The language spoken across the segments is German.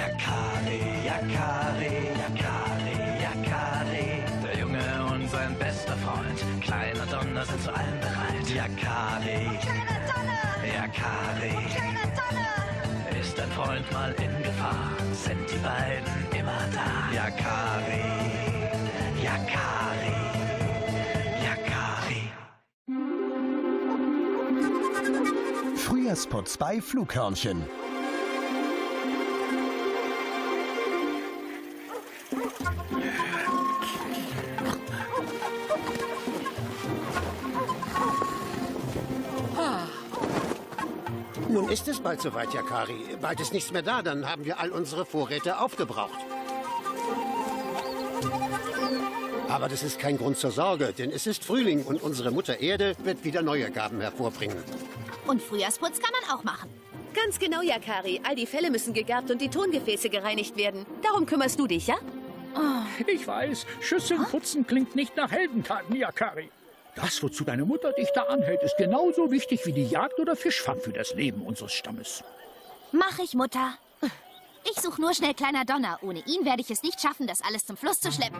Yakari, Yakari, Yakari, Yakari. Der Junge und sein bester Freund, kleiner Donner, sind zu allem bereit. Yakari, Kleiner Donner! Yakari. Kleiner Donner! Ist dein Freund mal in Gefahr, sind die beiden immer da. Yakari, Yakari, Yakari. Frühjahrsputz bei Flughörnchen. Nun ist es bald soweit, Yakari. Bald ist nichts mehr da, dann haben wir all unsere Vorräte aufgebraucht. Aber das ist kein Grund zur Sorge, denn es ist Frühling und unsere Mutter Erde wird wieder neue Gaben hervorbringen. Und Frühjahrsputz kann man auch machen. Ganz genau, Yakari. All die Felle müssen gegerbt und die Tongefäße gereinigt werden. Darum kümmerst du dich, ja? Ich weiß, Schüsseln putzen klingt nicht nach Heldentaten, Yakari. Das, wozu deine Mutter dich da anhält, ist genauso wichtig wie die Jagd oder Fischfang für das Leben unseres Stammes. Mach ich, Mutter. Ich suche nur schnell kleiner Donner. Ohne ihn werde ich es nicht schaffen, das alles zum Fluss zu schleppen.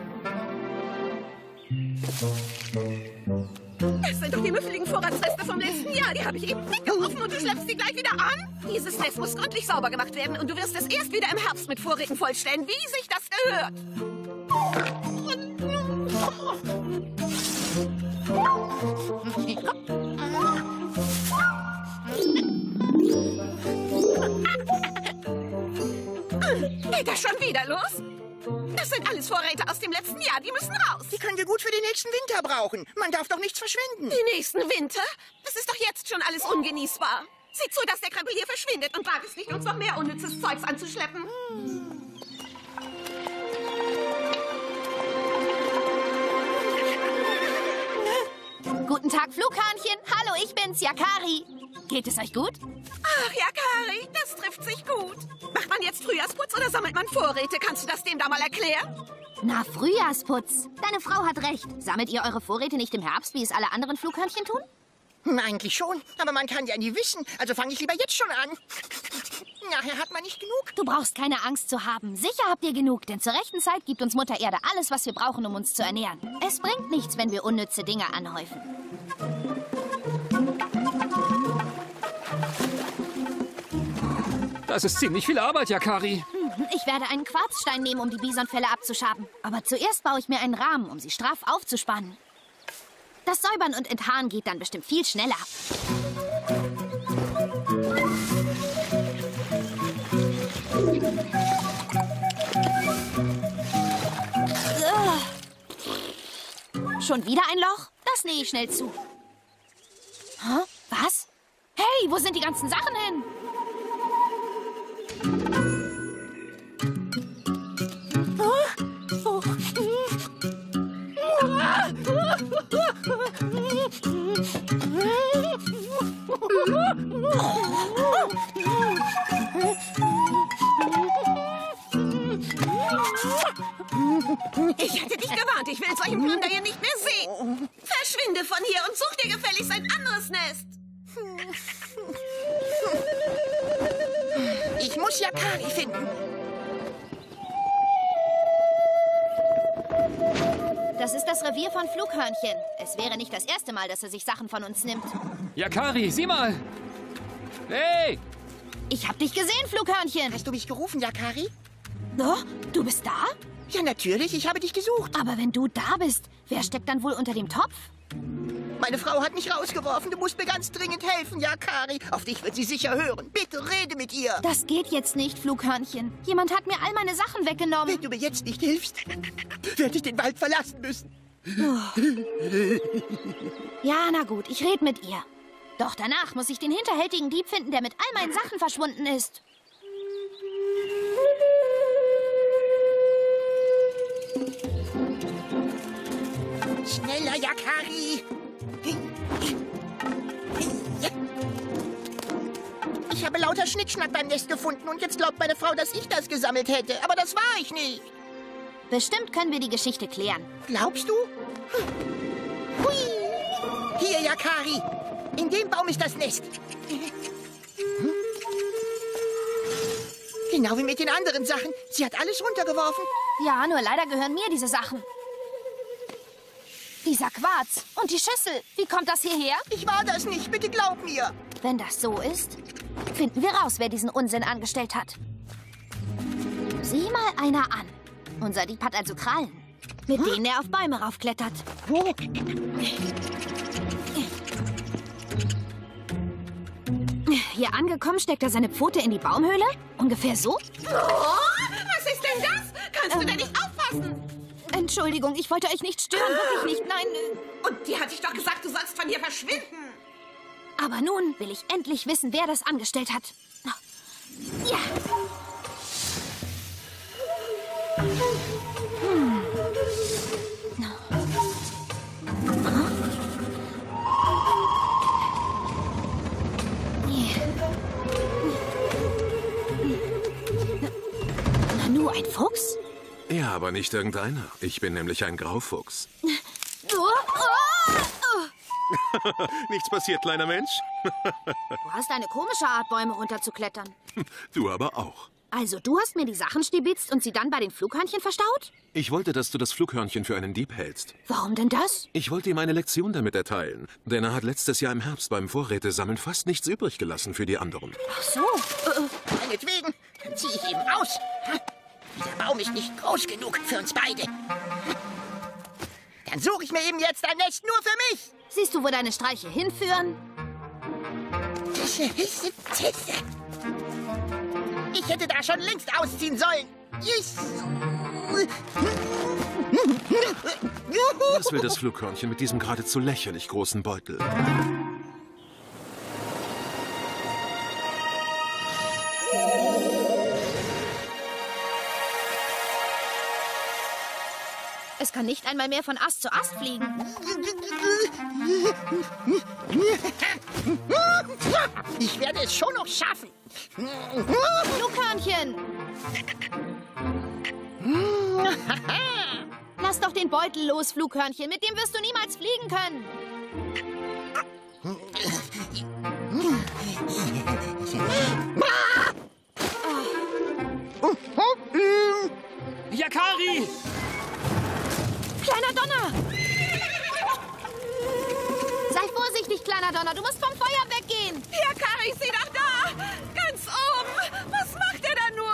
Das sind doch die müffeligen Vorratsreste vom letzten Jahr. Die habe ich eben weggeworfen und du schleppst sie gleich wieder an. Dieses Nest muss gründlich sauber gemacht werden und du wirst es erst wieder im Herbst mit Vorräten vollstellen, wie sich das gehört. Geht das schon wieder los? Das sind alles Vorräte aus dem letzten Jahr, die müssen raus. Die können wir gut für den nächsten Winter brauchen. Man darf doch nichts verschwenden. Den nächsten Winter? Das ist doch jetzt schon alles ungenießbar. Sieh zu, dass der Krempel hier verschwindet und wag es nicht, uns noch mehr unnützes Zeugs anzuschleppen. Flughörnchen. Hallo, ich bin's, Yakari. Geht es euch gut? Ach ja, Kari, das trifft sich gut. Macht man jetzt Frühjahrsputz oder sammelt man Vorräte? Kannst du das dem da mal erklären? Na, Frühjahrsputz. Deine Frau hat recht. Sammelt ihr eure Vorräte nicht im Herbst, wie es alle anderen Flughörnchen tun? Hm, Eigentlich schon, aber man kann ja nie wissen. Also fange ich lieber jetzt schon an. Nachher hat man nicht genug. Du brauchst keine Angst zu haben. Sicher habt ihr genug, denn zur rechten Zeit gibt uns Mutter Erde alles, was wir brauchen, um uns zu ernähren. Es bringt nichts, wenn wir unnütze Dinge anhäufen. Das ist ziemlich viel Arbeit, Yakari. Ich werde einen Quarzstein nehmen, um die Bisonfälle abzuschaben. Aber zuerst baue ich mir einen Rahmen, um sie straff aufzuspannen. Das Säubern und Enthaaren geht dann bestimmt viel schneller. Schon wieder ein Loch? Das nähe ich schnell zu. Hä? Was? Hey, wo sind die ganzen Sachen hin? Ich hätte dich gewarnt. Ich will solchen Plunder hier nicht mehr von hier und such dir gefälligst ein anderes Nest. Ich muss Yakari finden. Das ist das Revier von Flughörnchen. Es wäre nicht das erste Mal, dass er sich Sachen von uns nimmt. Yakari, sieh mal. Hey! Ich hab dich gesehen, Flughörnchen. Hast du mich gerufen, Yakari? Oh, du bist da? Ja, natürlich. Ich habe dich gesucht. Aber wenn du da bist, wer steckt dann wohl unter dem Topf? Meine Frau hat mich rausgeworfen. Du musst mir ganz dringend helfen, Yakari. Auf dich wird sie sicher hören. Bitte rede mit ihr. Das geht jetzt nicht, Flughörnchen. Jemand hat mir all meine Sachen weggenommen. Wenn du mir jetzt nicht hilfst, werde ich den Wald verlassen müssen. Ja, na gut, ich red mit ihr. Doch danach muss ich den hinterhältigen Dieb finden, der mit all meinen Sachen verschwunden ist. Yakari. Ich habe lauter Schnickschnack beim Nest gefunden und jetzt glaubt meine Frau, dass ich das gesammelt hätte. Aber das war ich nicht. Bestimmt können wir die Geschichte klären. Glaubst du? Hui. Hier, Yakari. In dem Baum ist das Nest. Hm? Genau wie mit den anderen Sachen. Sie hat alles runtergeworfen. Ja, nur leider gehören mir diese Sachen. Dieser Quarz und die Schüssel. Wie kommt das hierher? Ich war das nicht, bitte glaub mir. Wenn das so ist, finden wir raus, wer diesen Unsinn angestellt hat. Sieh mal einer an. Unser Dieb hat also Krallen, mit denen er auf Bäume raufklettert. Wo? Hier angekommen steckt er seine Pfote in die Baumhöhle? Ungefähr so? Oh, was ist denn das? Kannst du denn nicht aufpassen? Entschuldigung, ich wollte euch nicht stören, wirklich nicht. Nein. Und dir hatte ich doch gesagt, du sollst von hier verschwinden. Aber nun will ich endlich wissen, wer das angestellt hat. Ja. Nanu, Ja, aber nicht irgendeiner. Ich bin nämlich ein Graufuchs. Nichts passiert, kleiner Mensch. Du hast eine komische Art, Bäume runterzuklettern. Du aber auch. Also, du hast mir die Sachen stibitzt und sie dann bei den Flughörnchen verstaut? Ich wollte, dass du das Flughörnchen für einen Dieb hältst. Warum denn das? Ich wollte ihm eine Lektion damit erteilen. Denn er hat letztes Jahr im Herbst beim Vorrätesammeln fast nichts übrig gelassen für die anderen. Ach so. Äh, Meinetwegen. Dann ziehe ich eben aus. Der Baum ist nicht groß genug für uns beide. Dann suche ich mir eben jetzt ein Nest nur für mich. siehst du, wo deine Streiche hinführen? Ich hätte da schon längst ausziehen sollen. Yes. Was will das Flughörnchen mit diesem geradezu lächerlich großen Beutel? Es kann nicht einmal mehr von Ast zu Ast fliegen. Ich werde es schon noch schaffen. Flughörnchen! Lass doch den Beutel los, Flughörnchen. Mit dem wirst du niemals fliegen können. Yakari! Kleiner Donner! Sei vorsichtig, kleiner Donner. Du musst vom Feuer weggehen. Ja, Kari, sieh doch da. Ganz oben. Was macht er da nur?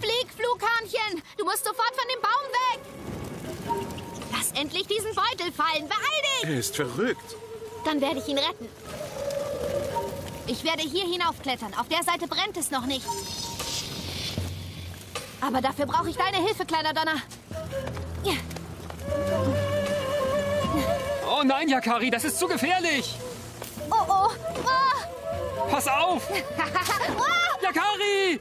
Flieg, Flughörnchen. Du musst sofort von dem Baum weg. Lass endlich diesen Beutel fallen. Beeil dich! Er ist verrückt. Dann werde ich ihn retten. Ich werde hier hinaufklettern. Auf der Seite brennt es noch nicht. Aber dafür brauche ich deine Hilfe, kleiner Donner. Ja. Oh nein, Yakari, das ist zu gefährlich! Oh, oh. Ah. Pass auf! Ah. Yakari!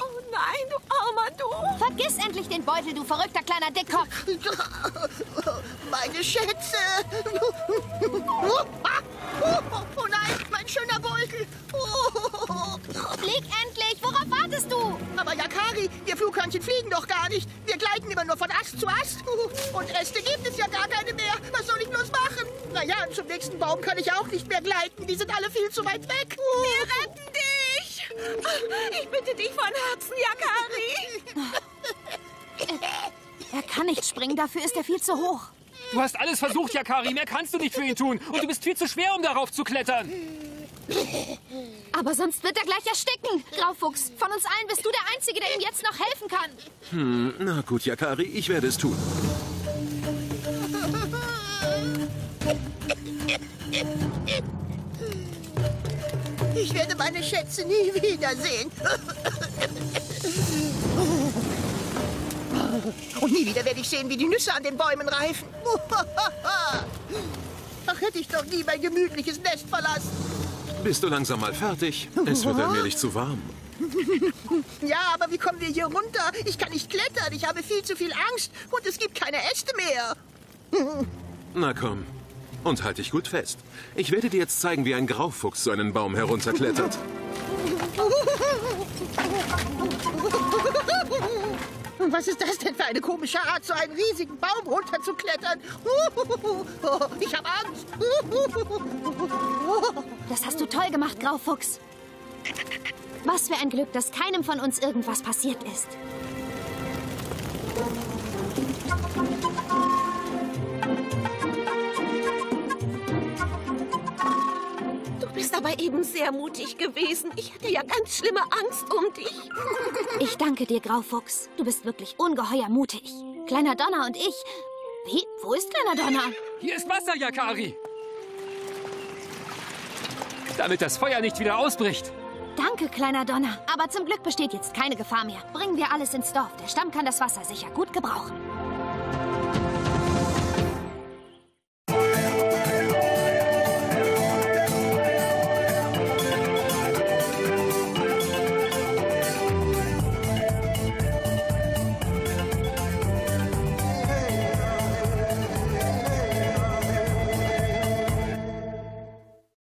Oh nein, du armer du. Vergiss endlich den Beutel, du verrückter kleiner Dickkopf. Meine Schätze. Oh nein, mein schöner Beutel. Flieg endlich. Worauf? Aber Yakari, wir Flughörnchen fliegen doch gar nicht. Wir gleiten immer nur von Ast zu Ast. Und Äste gibt es ja gar keine mehr. Was soll ich bloß machen? Naja, zum nächsten Baum kann ich auch nicht mehr gleiten. Die sind alle viel zu weit weg. Wir retten dich. Ich bitte dich von Herzen, Yakari. Er kann nicht springen, dafür ist er viel zu hoch. Du hast alles versucht, Yakari. Mehr kannst du nicht für ihn tun. Und du bist viel zu schwer, um darauf zu klettern. Aber sonst wird er gleich ersticken. Graufuchs, von uns allen bist du der Einzige, der ihm jetzt noch helfen kann. Na gut, Yakari, ich werde es tun. Ich werde meine Schätze nie wiedersehen. Und nie wieder werde ich sehen, wie die Nüsse an den Bäumen reifen. Ach, hätte ich doch nie mein gemütliches Nest verlassen. Bist du langsam mal fertig? Es wird allmählich zu warm. Ja, aber wie kommen wir hier runter? Ich kann nicht klettern, ich habe viel zu viel Angst und es gibt keine Äste mehr. Na komm. Und halt dich gut fest. Ich werde dir jetzt zeigen, wie ein Graufuchs so einen Baum herunterklettert. Was ist das denn für eine komische Art, so einen riesigen Baum runterzuklettern? Ich habe Angst. Das hast du toll gemacht, Graufuchs. Was für ein Glück, dass keinem von uns irgendwas passiert ist. Aber eben sehr mutig gewesen. Ich hatte ja ganz schlimme Angst um dich. Ich danke dir, Graufuchs. Du bist wirklich ungeheuer mutig. Kleiner Donner und ich. Wie? Wo ist kleiner Donner? Hier ist Wasser, Yakari. Damit das Feuer nicht wieder ausbricht. Danke, kleiner Donner. Aber zum Glück besteht jetzt keine Gefahr mehr. Bringen wir alles ins Dorf. Der Stamm kann das Wasser sicher gut gebrauchen.